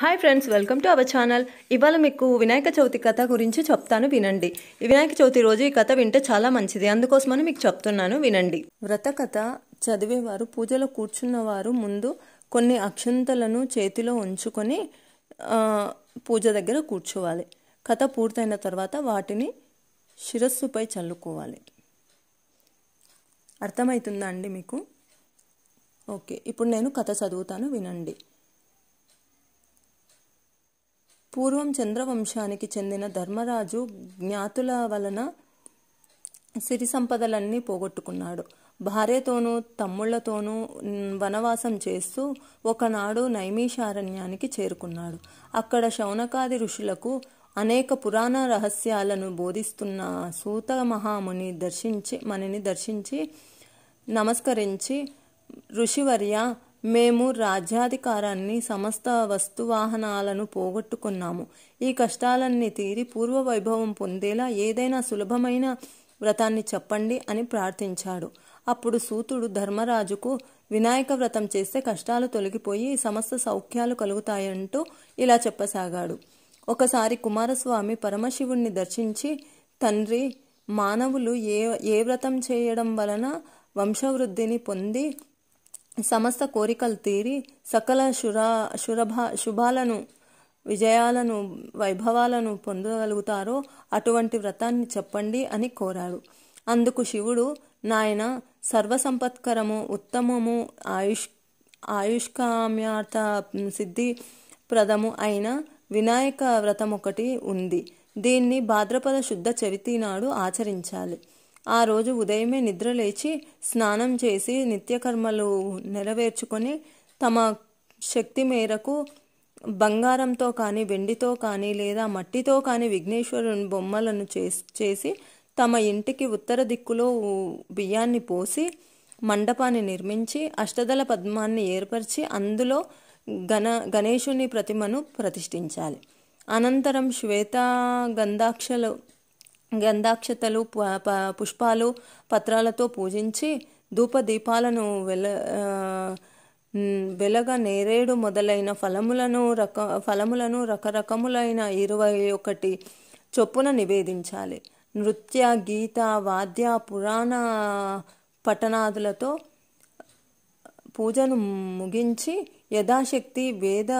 Hi friends welcome to our channel ఇవాళ మీకు వినాయక చవితి కథ గురించి చెప్తాను వినండి. ఈ వినాయక చవితి రోజు ఈ కథ వింటే చాలా మంచిది. అందుకోసమని మీకు చెప్తున్నాను వినండి. వ్రత కథ చదివేవారు పూజలో కూర్చున్నవారు ముందు కొన్ని అక్షంతలను చేతిలో ఉంచుకొని పూజ దగ్గర కూర్చోవాలి. కథ పూర్తయిన తర్వాత వాటిని శిరస్సుపై చల్లుకోవాలి. అర్థమవుతుందా అండి మీకు? ఓకే ఇప్పుడు నేను కథ చదువుతాను వినండి. పూర్వం చంద్రవంశానికి చెందిన ధర్మరాజు జ్ఞాతుల వలన సిరి సంపదలన్నీ పోగొట్టుకున్నాడు. భార్యతోనూ తమ్ముళ్ళతోనూ వనవాసం చేస్తూ ఒకనాడు నైమిషారణ్యానికి చేరుకున్నాడు. అక్కడ శౌనకాది ఋషులకు అనేక పురాణ రహస్యాలను బోధిస్తున్న సూత మహాముని దర్శించి మనని దర్శించి నమస్కరించి ఋషివర్య మేము రాజ్యాధికారాన్ని సమస్త వస్తువాహనాలను పోగొట్టుకున్నాము. ఈ కష్టాలన్నీ తీరి పూర్వ వైభవం పొందేలా ఏదైనా సులభమైన వ్రతాన్ని చెప్పండి అని ప్రార్థించాడు. అప్పుడు సూతుడు ధర్మరాజుకు వినాయక వ్రతం చేస్తే కష్టాలు తొలగిపోయి సమస్త సౌఖ్యాలు కలుగుతాయంటూ ఇలా చెప్పసాగాడు. ఒకసారి కుమారస్వామి పరమశివుణ్ణి దర్శించి తండ్రి మానవులు ఏ ఏ వ్రతం చేయడం వలన వంశవృద్ధిని పొంది సమస్త కోరికలు తీరి సకల శురా శురభ శుభాలను విజయాలను వైభవాలను పొందగలుగుతారో అటువంటి వ్రతాన్ని చెప్పండి అని కోరాడు. అందుకు శివుడు నాయన సర్వసంపత్కరము ఉత్తమము ఆయుష్ ఆయుష్కామ్యార్థ సిద్ధి ప్రదము అయిన వినాయక వ్రతం ఒకటి ఉంది. దీన్ని భాద్రపద శుద్ధ చవితి నాడు ఆచరించాలి. ఆ రోజు ఉదయమే నిద్రలేచి స్నానం చేసి నిత్యకర్మలు నెరవేర్చుకొని తమ శక్తి మేరకు బంగారంతో కానీ వెండితో కానీ లేదా మట్టితో కానీ విఘ్నేశ్వరుని బొమ్మలను చేసి చేసి తమ ఇంటికి ఉత్తర దిక్కులో బియ్యాన్ని పోసి మండపాన్ని నిర్మించి అష్టదళ పద్మాన్ని ఏర్పరిచి అందులో గణ గణేశుని ప్రతిమను ప్రతిష్ఠించాలి. అనంతరం శ్వేత గంధాక్షలు గంధాక్షతలు ప- ప- పుష్పాలు పత్రాలతో పూజించి ధూపదీపాలను వెల వెలగ నేరేడు మొదలైన ఫలములను రక ఫలములను రకరకములైన ఇరవై ఒకటి చొప్పున నివేదించాలి. నృత్య గీత వాద్య పురాణ పఠనాదులతో పూజను ముగించి యథాశక్తి వేద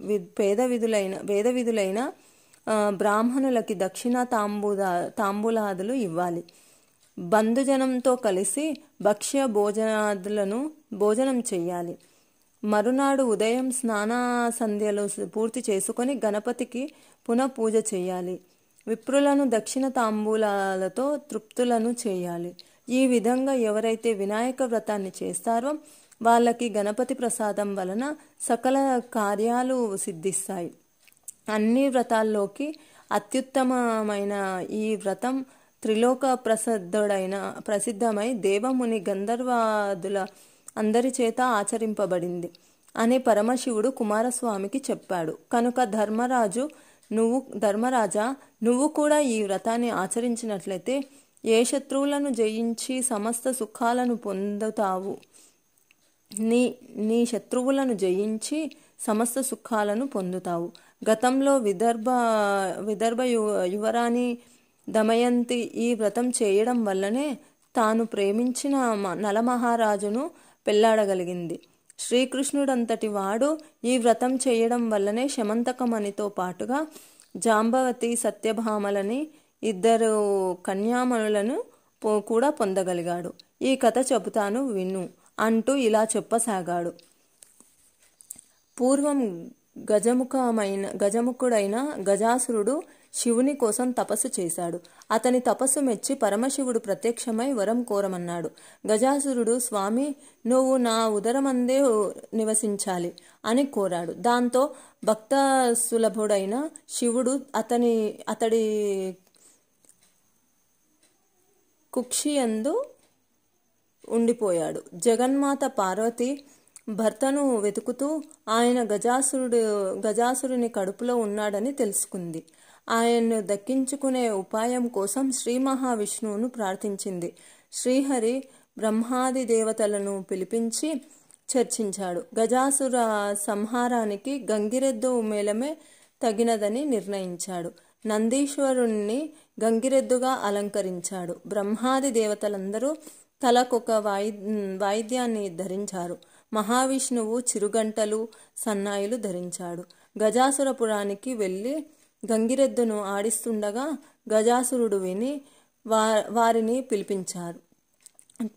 వి- పేద విధులైన వేద విధులైన బ్రాహ్మణులకి దక్షిణ తాంబూలా తాంబూలాదులు ఇవ్వాలి. బంధుజనంతో కలిసి భక్ష్య భోజనాదులను భోజనం చేయాలి మరునాడు ఉదయం స్నాన సంధ్యలు పూర్తి చేసుకొని గణపతికి పునః పూజ చేయాలి విప్రులను దక్షిణ తాంబూలాలతో తృప్తులను చేయాలి. ఈ విధంగా ఎవరైతే వినాయక వ్రతాన్ని చేస్తారో వాళ్ళకి గణపతి ప్రసాదం వలన సకల కార్యాలు సిద్ధిస్తాయి. అన్ని వ్రతాల్లోకి అత్యుత్తమమైన ఈ వ్రతం త్రిలోక ప్రసిద్ధుడైన ప్రసిద్ధమై దేవముని గంధర్వాదుల అందరి చేత ఆచరింపబడింది అని పరమశివుడు కుమారస్వామికి చెప్పాడు. కనుక ధర్మరాజు నువ్వు ధర్మరాజా నువ్వు కూడా ఈ వ్రతాన్ని ఆచరించినట్లయితే ఏ శత్రువులను జయించి సమస్త సుఖాలను పొందుతావు? నీ నీ శత్రువులను జయించి సమస్త సుఖాలను పొందుతావు. గతంలో విదర్భ విదర్భ యు- యువరాణి దమయంతి ఈ వ్రతం చేయడం వల్లనే తాను ప్రేమించిన మ- నలమహారాజును పెళ్ళాడగలిగింది. శ్రీకృష్ణుడంతటి వాడు ఈ వ్రతం చేయడం వల్లనే శమంతకమణితో పాటుగా జాంబవతి సత్యభామలని ఇద్దరు కన్యామణులను కూడా పొందగలిగాడు. ఈ కథ చెబుతాను విను అంటూ ఇలా చెప్పసాగాడు. పూర్వం గజముఖమైన గజముఖుడైన గజాసురుడు శివుని కోసం తపస్సు చేశాడు. అతని తపస్సు మెచ్చి పరమశివుడు ప్రత్యక్షమై వరం కోరమన్నాడు. గజాసురుడు స్వామి నువ్వు నా ఉదరమందే నివసించాలి అని కోరాడు. దాంతో భక్త సులభుడైన శివుడు అతని అతడి కుక్షియందు ఉండిపోయాడు. జగన్మాత పార్వతి భర్తను వెతుకుతూ ఆయన గజాసురుడు గజాసురుని కడుపులో ఉన్నాడని తెలుసుకుంది. ఆయన్ను దక్కించుకునే ఉపాయం కోసం శ్రీ మహావిష్ణువును ప్రార్థించింది. శ్రీహరి బ్రహ్మాది దేవతలను పిలిపించి చర్చించాడు. గజాసుర సంహారానికి గంగిరెద్దు మేళమే తగినదని నిర్ణయించాడు. నందీశ్వరుణ్ణి గంగిరెద్దుగా అలంకరించాడు. బ్రహ్మాది దేవతలందరూ తలకొక వాయి వాయిద్యాన్ని ధరించారు. మహావిష్ణువు చిరుగంటలు సన్నాయిలు ధరించాడు. గజాసురపురానికి వెళ్ళి గంగిరెద్దును ఆడిస్తుండగా గజాసురుడు విని వా వారిని పిలిపించారు.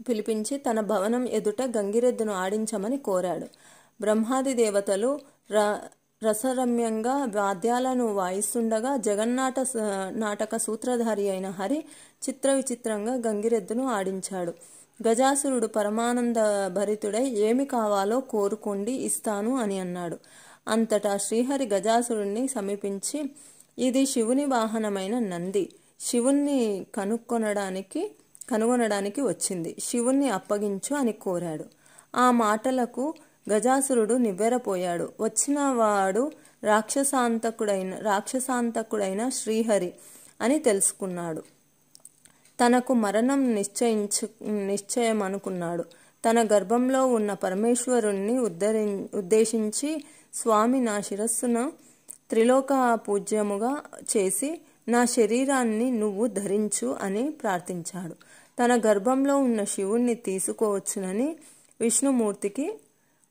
పిలిపించి తన భవనం ఎదుట గంగిరెద్దును ఆడించమని కోరాడు. బ్రహ్మాది దేవతలు ర రసరమ్యంగా వాద్యాలను వాయిస్తుండగా జగన్నాట నాటక సూత్రధారి అయిన హరి చిత్ర విచిత్రంగా గంగిరెద్దును ఆడించాడు. గజాసురుడు పరమానంద భరితుడై ఏమి కావాలో కోరుకోండి ఇస్తాను అని అన్నాడు. అంతటా శ్రీహరి గజాసురుణ్ణి సమీపించి ఇది శివుని వాహనమైన నంది. శివుణ్ణి కనుక్కొనడానికి కనుగొనడానికి వచ్చింది. శివుణ్ణి అప్పగించు అని కోరాడు. ఆ మాటలకు గజాసురుడు నివ్వెరపోయాడు. వచ్చిన వాడు రాక్షసాంతకుడైన రాక్షసాంతకుడైన శ్రీహరి అని తెలుసుకున్నాడు. తనకు మరణం నిశ్చయించు నిశ్చయం అనుకున్నాడు తన గర్భంలో ఉన్న పరమేశ్వరుణ్ణి ఉద్ధరి ఉద్దేశించి స్వామి నా శిరస్సును త్రిలోక పూజ్యముగా చేసి నా శరీరాన్ని నువ్వు ధరించు అని ప్రార్థించాడు. తన గర్భంలో ఉన్న శివుణ్ణి తీసుకోవచ్చునని విష్ణుమూర్తికి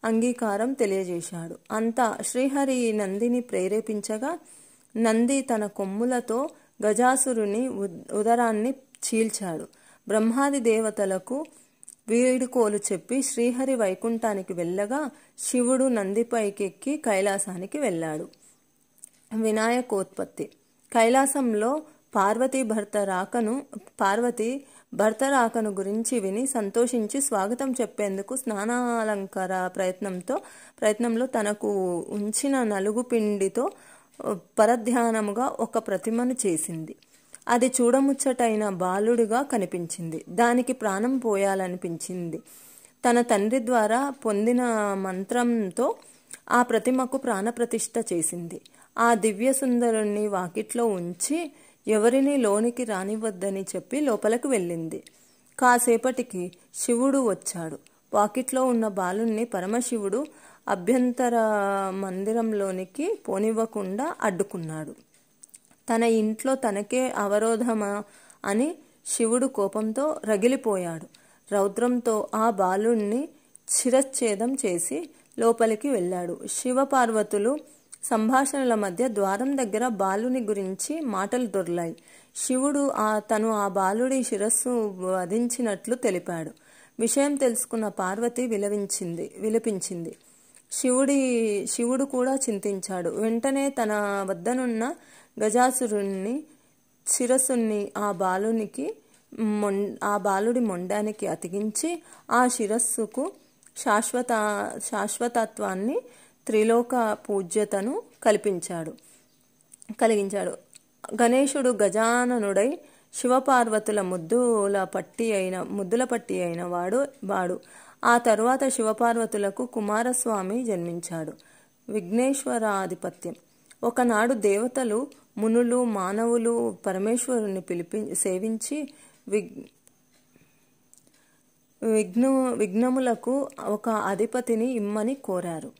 అంగీకారం తెలియజేశాడు. అంతా శ్రీహరి నందిని ప్రేరేపించగా నంది తన కొమ్ములతో గజాసురుని ఉదరాన్ని చీల్చాడు. బ్రహ్మాది దేవతలకు వీడుకోలు చెప్పి శ్రీహరి వైకుంఠానికి వెళ్ళగా శివుడు నందిపైకెక్కి కైలాసానికి వెళ్ళాడు. వినాయకోత్పత్తి. కైలాసంలో పార్వతీ భర్త రాకను పార్వతి భర్త రాకను గురించి విని సంతోషించి స్వాగతం చెప్పేందుకు స్నానాలంకార ప్రయత్నంతో ప్రయత్నంలో తనకు ఉంచిన నలుగు పిండితో పరధ్యానముగా ఒక ప్రతిమను చేసింది. అది చూడముచ్చటైన బాలుడిగా కనిపించింది. దానికి ప్రాణం పోయాలనిపించింది. తన తండ్రి ద్వారా పొందిన మంత్రంతో ఆ ప్రతిమకు ప్రాణప్రతిష్ఠ చేసింది. ఆ దివ్య సుందరుణ్ణి వాకిట్లో ఉంచి ఎవరిని లోనికి రానివ్వద్దని చెప్పి లోపలికి వెళ్ళింది. కాసేపటికి శివుడు వచ్చాడు. వాకిట్లో ఉన్న బాలుణ్ణి పరమశివుడు అభ్యంతర మందిరంలోనికి పోనివ్వకుండా అడ్డుకున్నాడు. తన ఇంట్లో తనకే అవరోధమా అని శివుడు కోపంతో రగిలిపోయాడు. రౌద్రంతో ఆ బాలుణ్ణి శిరచ్ఛేదం చేసి లోపలికి వెళ్ళాడు. శివపార్వతులు సంభాషణల మధ్య ద్వారం దగ్గర బాలుని గురించి మాటలు దొర్లాయి. శివుడు ఆ తను ఆ బాలుడి శిరస్సు వధించినట్లు తెలిపాడు. విషయం తెలుసుకున్న పార్వతి విలవించింది విలపించింది. శివుడి శివుడు కూడా చింతించాడు. వెంటనే తన వద్దనున్న గజాసురుణ్ణి శిరస్సుని ఆ బాలునికి మొం ఆ బాలుడి మొండానికి అతికించి ఆ శిరస్సుకు శాశ్వత శాశ్వతత్వాన్ని త్రిలోక పూజ్యతను కల్పించాడు. కలిగించాడు. గణేశుడు గజాననుడై శివపార్వతుల ముద్దుల పట్టి అయిన ముద్దుల పట్టి అయిన వాడు వాడు. ఆ తరువాత శివపార్వతులకు కుమారస్వామి జన్మించాడు. విఘ్నేశ్వరాధిపత్యం. ఒకనాడు దేవతలు మునులు మానవులు పరమేశ్వరుని పిలిపి సేవించి విగ్ విఘ్ను విఘ్నములకు ఒక అధిపతిని ఇమ్మని కోరారు.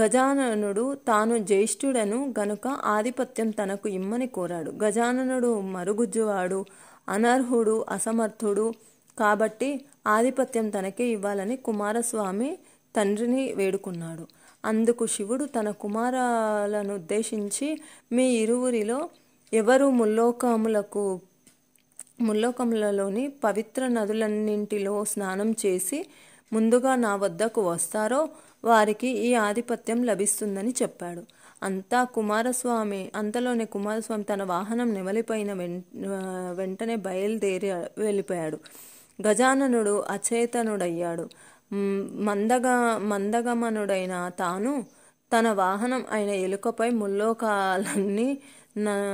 గజాననుడు తాను జ్యేష్ఠుడను గనుక ఆధిపత్యం తనకు ఇమ్మని కోరాడు. గజాననుడు మరుగుజ్జువాడు అనర్హుడు అసమర్థుడు కాబట్టి ఆధిపత్యం తనకే ఇవ్వాలని కుమారస్వామి తండ్రిని వేడుకున్నాడు. అందుకు శివుడు తన కుమారాలను ఉద్దేశించి మీ ఇరువురిలో ఎవరు ముల్లోకములకు ముల్లోకములలోని పవిత్ర నదులన్నింటిలో స్నానం చేసి ముందుగా నా వద్దకు వస్తారో వారికి ఈ ఆధిపత్యం లభిస్తుందని చెప్పాడు. అంతా కుమారస్వామి అంతలోనే కుమారస్వామి తన వాహనం నెమలిపోయిన వెంటనే బయలుదేరి వెళ్ళిపోయాడు. గజాననుడు అచేతనుడయ్యాడు. మందగా మందగమనుడైన తాను తన వాహనం అయిన ఎలుకపై ముల్లోకాలన్నీ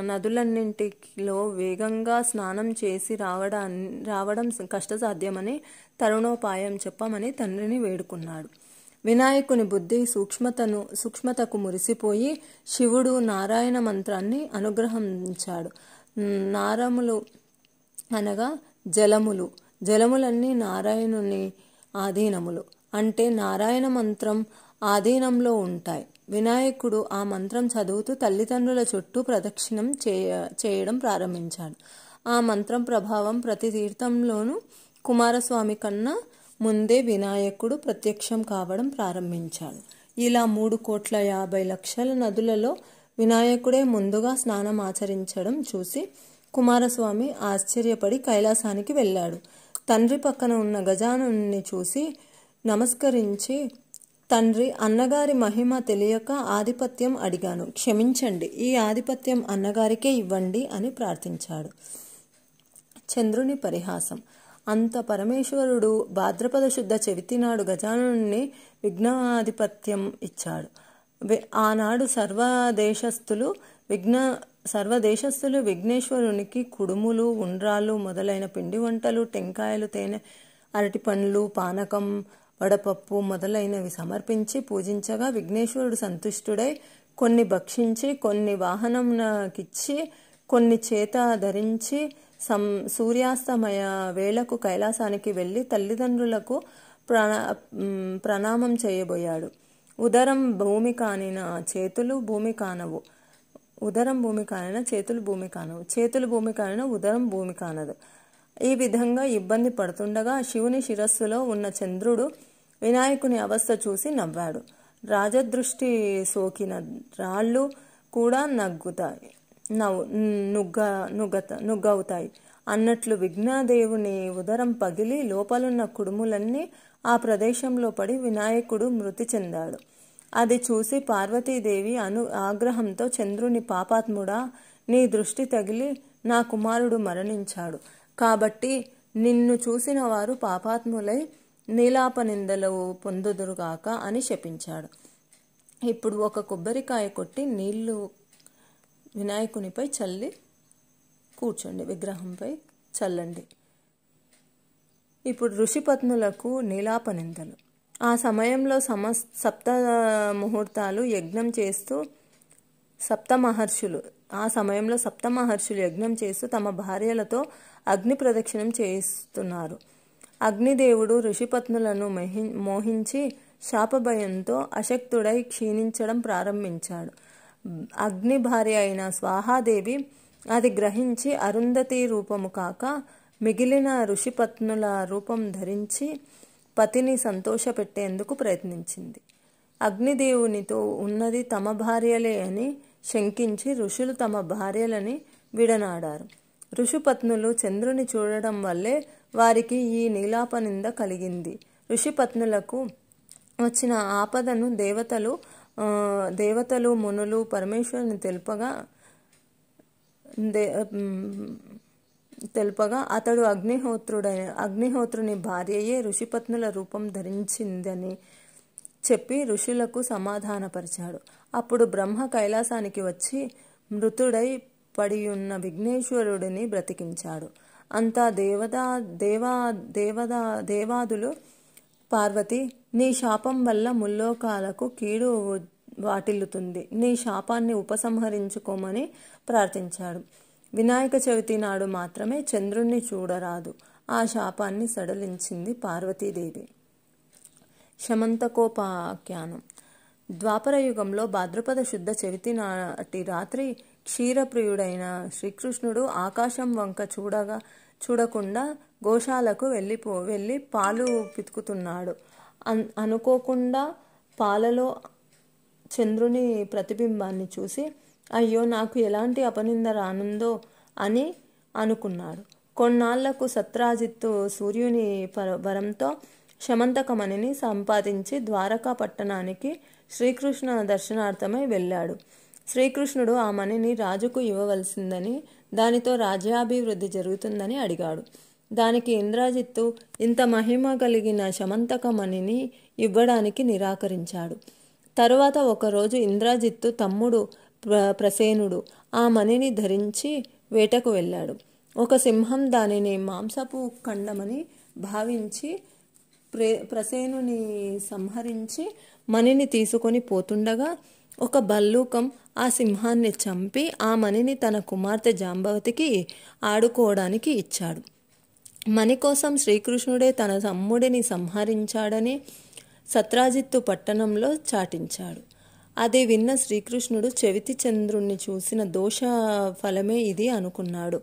నదులన్నింటిలో వేగంగా స్నానం చేసి రావడా రావడం కష్టసాధ్యమని తరుణోపాయం చెప్పమని తండ్రిని వేడుకున్నాడు. వినాయకుని బుద్ధి సూక్ష్మతను సూక్ష్మతకు మురిసిపోయి శివుడు నారాయణ మంత్రాన్ని అనుగ్రహించాడు. నారములు అనగా జలములు. జలములన్నీ నారాయణుని ఆధీనములు. అంటే నారాయణ మంత్రం ఆధీనంలో ఉంటాయి. వినాయకుడు ఆ మంత్రం చదువుతూ తల్లిదండ్రుల చుట్టూ ప్రదక్షిణం చేయ చేయడం ప్రారంభించాడు. ఆ మంత్రం ప్రభావం ప్రతి తీర్థంలోనూ కుమారస్వామి కన్నా ముందే వినాయకుడు ప్రత్యక్షం కావడం ప్రారంభించాడు. ఇలా మూడు కోట్ల యాభై లక్షల నదులలో వినాయకుడే ముందుగా స్నానం ఆచరించడం చూసి కుమారస్వామి ఆశ్చర్యపడి కైలాసానికి వెళ్ళాడు. తండ్రి పక్కన ఉన్న గజానుని చూసి నమస్కరించి తండ్రి అన్నగారి మహిమ తెలియక ఆధిపత్యం అడిగాను. క్షమించండి. ఈ ఆధిపత్యం అన్నగారికే ఇవ్వండి అని ప్రార్థించాడు. చంద్రుని పరిహాసం. అంత పరమేశ్వరుడు భాద్రపద శుద్ధ చెవితినాడు గజానుని విఘ్నాధిపత్యం ఇచ్చాడు. ఆనాడు సర్వదేశస్థులు విఘ్న సర్వదేశస్థులు విఘ్నేశ్వరునికి కుడుములు ఉండ్రాలు మొదలైన పిండి వంటలు టెంకాయలు తేనె అరటి పండ్లు పానకం వడపప్పు మొదలైనవి సమర్పించి పూజించగా విఘ్నేశ్వరుడు సంతుష్టుడై కొన్ని భక్షించి కొన్ని వాహనంకిచ్చి కొన్ని చేత ధరించి సం సూర్యాస్తమయ వేళకు కైలాసానికి వెళ్ళి తల్లిదండ్రులకు ప్రణా ప్రణామం చేయబోయాడు. ఉదరం భూమి కానిన చేతులు భూమి కానవు. ఉదరం భూమి కానన చేతులు భూమి కానవు. చేతులు భూమి కానన ఉదరం భూమి కానదు. ఈ విధంగా ఇబ్బంది పడుతుండగా శివుని శిరస్సులో ఉన్న చంద్రుడు వినాయకుని అవస్థ చూసి నవ్వాడు. రాజదృష్టి సోకిన రాళ్ళు కూడా నగ్గుతాయి. నవ్వు నుగ్గ నుగ్గత నుగ్గవుతాయి. అన్నట్లు విఘ్నదేవుని ఉదరం పగిలి లోపలున్న కుడుములన్నీ ఆ ప్రదేశంలో పడి వినాయకుడు మృతి చెందాడు. అది చూసి పార్వతీదేవి అను ఆగ్రహంతో చంద్రుని పాపాత్ముడా నీ దృష్టి తగిలి నా కుమారుడు మరణించాడు. కాబట్టి నిన్ను చూసిన వారు పాపాత్ములై నీలాప నిందలు పొందుదురుగాక అని శపించాడు. ఇప్పుడు ఒక కొబ్బరికాయ కొట్టి నీళ్ళు వినాయకునిపై చల్లి కూర్చోండి విగ్రహంపై చల్లండి. ఇప్పుడు ఋషిపత్నులకు నీలాప నిందలు. ఆ సమయంలో సమ సప్త ముహూర్తాలు యజ్ఞం చేస్తూ సప్త మహర్షులు ఆ సమయంలో సప్త మహర్షులు యజ్ఞం చేస్తూ తమ భార్యలతో అగ్ని ప్రదక్షిణం చేస్తున్నారు. అగ్నిదేవుడు ఋషిపత్నులను మహి మోహించి శాపభయంతో అశక్తుడై క్షీణించడం ప్రారంభించాడు. అగ్ని భార్య అయిన స్వాహాదేవి అది గ్రహించి అరుంధతి రూపము కాక మిగిలిన ఋషిపత్నుల రూపం ధరించి పతిని సంతోషపెట్టేందుకు ప్రయత్నించింది. అగ్నిదేవునితో ఉన్నది తమ భార్యలే అని శంకించి ఋషులు తమ భార్యలని విడనాడారు. ఋషిపత్నులు చంద్రుని చూడడం వల్లే వారికి ఈ నీలాపనింద కలిగింది. ఋషిపత్నులకు వచ్చిన ఆపదను దేవతలు దేవతలు మునులు పరమేశ్వరుని తెలుపగా దే తెలుపగా అతడు అగ్నిహోత్రుడైన అగ్నిహోత్రుని భార్యయే ఋషిపత్నుల రూపం ధరించిందని చెప్పి ఋషులకు సమాధానపరిచాడు. అప్పుడు బ్రహ్మ కైలాసానికి వచ్చి మృతుడై పడియున్న విఘ్నేశ్వరుడిని బ్రతికించాడు. అంతా దేవదా దేవా దేవదా దేవాదులు పార్వతి నీ శాపం వల్ల ముల్లోకాలకు కీడు వాటిల్లుతుంది. నీ శాపాన్ని ఉపసంహరించుకోమని ప్రార్థించాడు. వినాయక చవితి నాడు మాత్రమే చంద్రుణ్ణి చూడరాదు. ఆ శాపాన్ని సడలించింది పార్వతీదేవి. శమంతకోపాఖ్యానం. ద్వాపర యుగంలో భాద్రపద శుద్ధ చవితి నాటి రాత్రి క్షీరప్రియుడైన శ్రీకృష్ణుడు ఆకాశం వంక చూడగా చూడకుండా గోశాలకు వెళ్ళిపో వెళ్ళి పాలు పితుకుతున్నాడు. అన్ అనుకోకుండా పాలలో చంద్రుని ప్రతిబింబాన్ని చూసి అయ్యో నాకు ఎలాంటి అపనింద రానుందో అని అనుకున్నాడు. కొన్నాళ్ళకు సత్రాజిత్తు సూర్యుని వరంతో శమంతకమణిని సంపాదించి ద్వారకా పట్టణానికి శ్రీకృష్ణ దర్శనార్థమై వెళ్ళాడు. శ్రీకృష్ణుడు ఆ మణిని రాజుకు ఇవ్వవలసిందని దానితో రాజ్యాభివృద్ధి జరుగుతుందని అడిగాడు. దానికి ఇంద్రాజిత్తు ఇంత మహిమ కలిగిన శమంతకమణిని ఇవ్వడానికి నిరాకరించాడు. తరువాత ఒకరోజు ఇంద్రాజిత్తు తమ్ముడు ప్రసేనుడు ఆ మణిని ధరించి వేటకు వెళ్ళాడు. ఒక సింహం దానిని మాంసపు ఖండమని భావించి ప్రే ప్రసేనుని సంహరించి మణిని తీసుకొని పోతుండగా ఒక బల్లూకం ఆ సింహాన్ని చంపి ఆ మణిని తన కుమార్తె జాంబవతికి ఆడుకోవడానికి ఇచ్చాడు. మణి కోసం శ్రీకృష్ణుడే తన తమ్ముడిని సంహరించాడని సత్రాజిత్తు పట్టణంలో చాటించాడు. అది విన్న శ్రీకృష్ణుడు చవితి చంద్రుణ్ణి చూసిన దోష ఫలమే ఇది అనుకున్నాడు.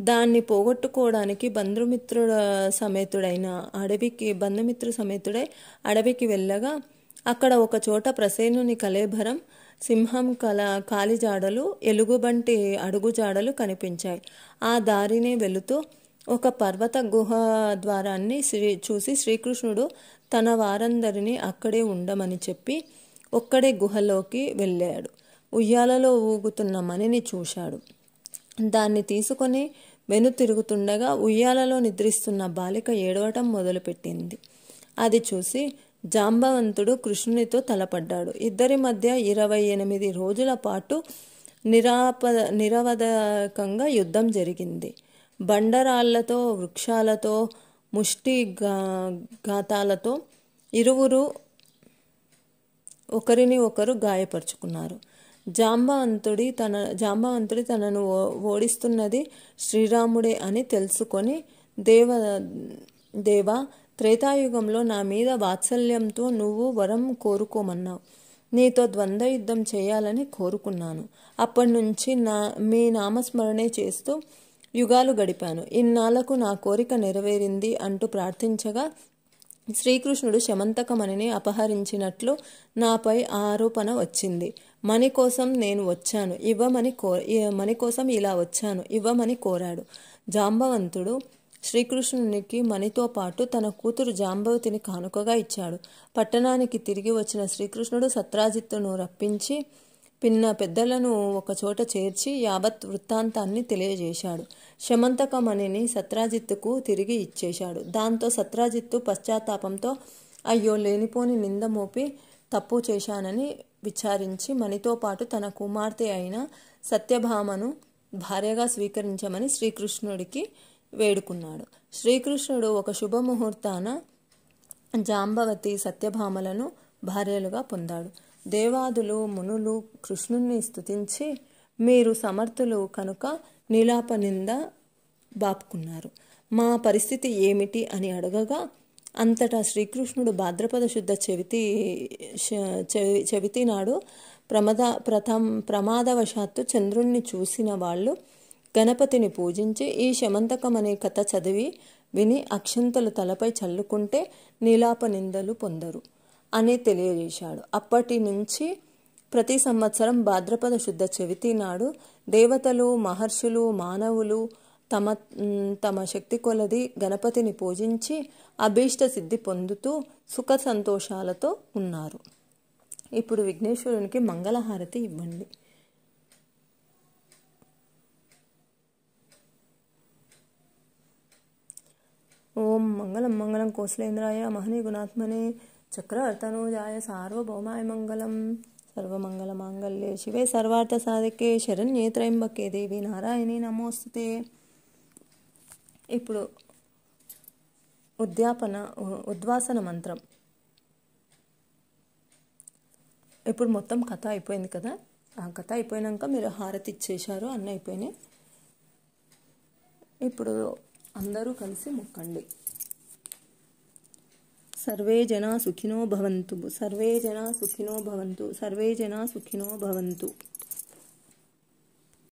దాన్ని పోగొట్టుకోవడానికి బంధుమిత్రుల సమేతుడైన అడవికి బంధుమిత్రు సమేతుడై అడవికి వెళ్ళగా అక్కడ ఒక చోట ప్రసేనుని కలేభరం సింహం కల కాలిజాడలు ఎలుగుబంటి అడుగుజాడలు కనిపించాయి. ఆ దారినే వెళుతూ ఒక పర్వత గుహ ద్వారాన్ని శ్రీ చూసి శ్రీకృష్ణుడు తన వారందరినీ అక్కడే ఉండమని చెప్పి ఒక్కడే గుహలోకి వెళ్ళాడు. ఉయ్యాలలో ఊగుతున్న మణిని చూశాడు. దాన్ని తీసుకొని వెను తిరుగుతుండగా ఉయ్యాలలో నిద్రిస్తున్న బాలిక ఏడవటం మొదలుపెట్టింది. అది చూసి జాంబవంతుడు కృష్ణునితో తలపడ్డాడు. ఇద్దరి మధ్య ఇరవై ఎనిమిది రోజుల పాటు నిరాపద నిరవధకంగా యుద్ధం జరిగింది. బండరాళ్ళతో వృక్షాలతో ముష్టి గా ఘాతాలతో ఇరువురు ఒకరిని ఒకరు గాయపరుచుకున్నారు. జాంబవంతుడి తన జాంబవంతుడి తనను ఓడిస్తున్నది శ్రీరాముడే అని తెలుసుకొని దేవ దేవా త్రేతాయుగంలో నా మీద వాత్సల్యంతో నువ్వు వరం కోరుకోమన్నావు. నీతో ద్వంద్వ యుద్ధం చేయాలని కోరుకున్నాను. అప్పటి నుంచి నా మీ నామస్మరణే చేస్తూ యుగాలు గడిపాను. ఇన్నాళ్ళకు నా కోరిక నెరవేరింది అంటూ ప్రార్థించగా శ్రీకృష్ణుడు శమంతకమణిని అపహరించినట్లు నాపై ఆరోపణ వచ్చింది. మణి కోసం నేను వచ్చాను. ఇవ్వమని కో మణి కోసం ఇలా వచ్చాను. ఇవ్వమని కోరాడు. జాంబవంతుడు శ్రీకృష్ణునికి మణితో పాటు తన కూతురు జాంబవతిని కానుకగా ఇచ్చాడు. పట్టణానికి తిరిగి వచ్చిన శ్రీకృష్ణుడు సత్రాజిత్తును రప్పించి పిన్న పెద్దలను ఒకచోట చేర్చి యావత్ వృత్తాంతాన్ని తెలియజేశాడు. శమంతకమణిని సత్రాజిత్తుకు తిరిగి ఇచ్చేశాడు. దాంతో సత్రాజిత్తు పశ్చాత్తాపంతో అయ్యో లేనిపోని నింద మోపి తప్పు చేశానని విచారించి మణితో పాటు తన కుమార్తె అయిన సత్యభామను భార్యగా స్వీకరించమని శ్రీకృష్ణుడికి వేడుకున్నాడు. శ్రీకృష్ణుడు ఒక శుభముహూర్తాన జాంబవతి సత్యభామలను భార్యలుగా పొందాడు. దేవాదులు మునులు కృష్ణుణ్ణి స్థుతించి మీరు సమర్థులు కనుక నీలాప నింద బాపుకున్నారు. మా పరిస్థితి ఏమిటి అని అడగగా అంతటా శ్రీకృష్ణుడు భాద్రపద శుద్ధ చెవితి చెవితి నాడు ప్రమద ప్రథం ప్రమాదవశాత్తు చంద్రుణ్ణి చూసిన వాళ్ళు గణపతిని పూజించి ఈ శమంతకం అనే కథ చదివి విని అక్షంతలు తలపై చల్లుకుంటే నీలాప నిందలు పొందరు. అని తెలియజేశాడు. అప్పటి నుంచి ప్రతి సంవత్సరం భాద్రపద శుద్ధ చవితి నాడు దేవతలు మహర్షులు మానవులు తమ తమ శక్తి కొలది గణపతిని పూజించి అభీష్ట సిద్ధి పొందుతూ సుఖ సంతోషాలతో ఉన్నారు. ఇప్పుడు విఘ్నేశ్వరునికి మంగళహారతి ఇవ్వండి. ఓం మంగళం మంగళం కోశలేంద్రాయ మహనీ గుణాత్మనే చక్రవర్తనోజాయ సార్వభౌమాయ మంగళం సర్వమంగళమాంగళ్యే శివే సర్వార్థ సాధికే శరణ్యే త్రయంబకే దేవి నారాయణి నమోస్తుతే ఇప్పుడు ఉద్యాపన ఉద్వాసన మంత్రం ఇప్పుడు మొత్తం కథ అయిపోయింది కదా ఆ కథ అయిపోయినాక మీరు హారతి ఇచ్చేశారు అన్నీ అయిపోయినాయి ఇప్పుడు అందరూ కలిసి మొక్కండి सर्वे जना सुखिनो भवन्तु। सर्वे जना सुखिनो भवन्तु। सर्वे जना सुखिनो भवन्तु।